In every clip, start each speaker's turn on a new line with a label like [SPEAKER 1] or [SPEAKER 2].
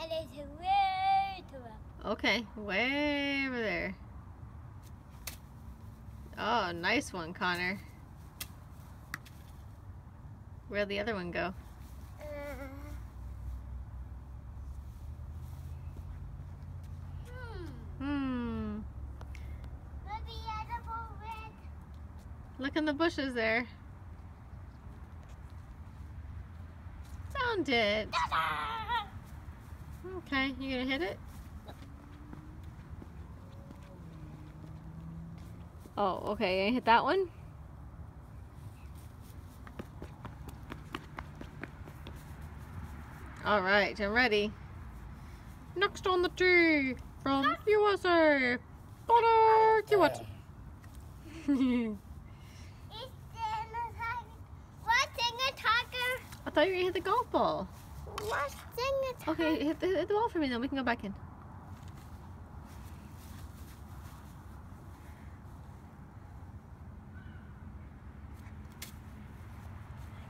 [SPEAKER 1] And it's way to up.
[SPEAKER 2] Okay, way over there. Oh, nice one, Connor. Where'd the other one go?
[SPEAKER 1] Uh, hmm.
[SPEAKER 2] Hmm.
[SPEAKER 1] Maybe edible red.
[SPEAKER 2] Look in the bushes there. Found it. Okay, you gonna hit it? Oh, okay. Gonna hit that one? All right, I'm ready. Next on the tee from USA, Connor Hewitt.
[SPEAKER 1] It's the. What's in the tiger?
[SPEAKER 2] I thought you were gonna hit the golf ball.
[SPEAKER 1] What's in the?
[SPEAKER 2] Okay, hit the, hit the ball for me, then we can go back in.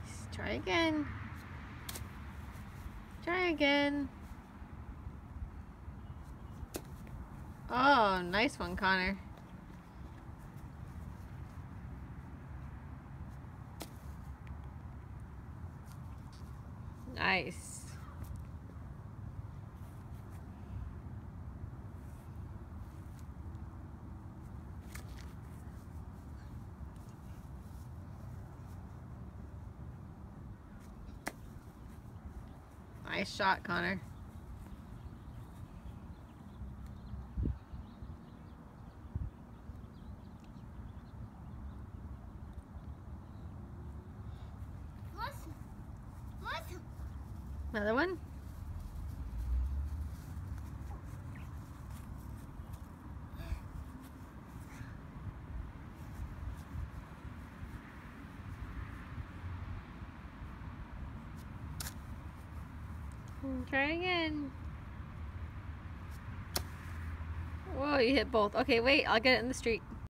[SPEAKER 2] Nice. Try again. Try again. Oh, nice one, Connor. Nice. Nice shot, Connor. Another one? Try again. Whoa, you hit both. Okay, wait, I'll get it in the street.